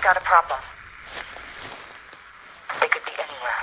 We've got a problem. They could be anywhere.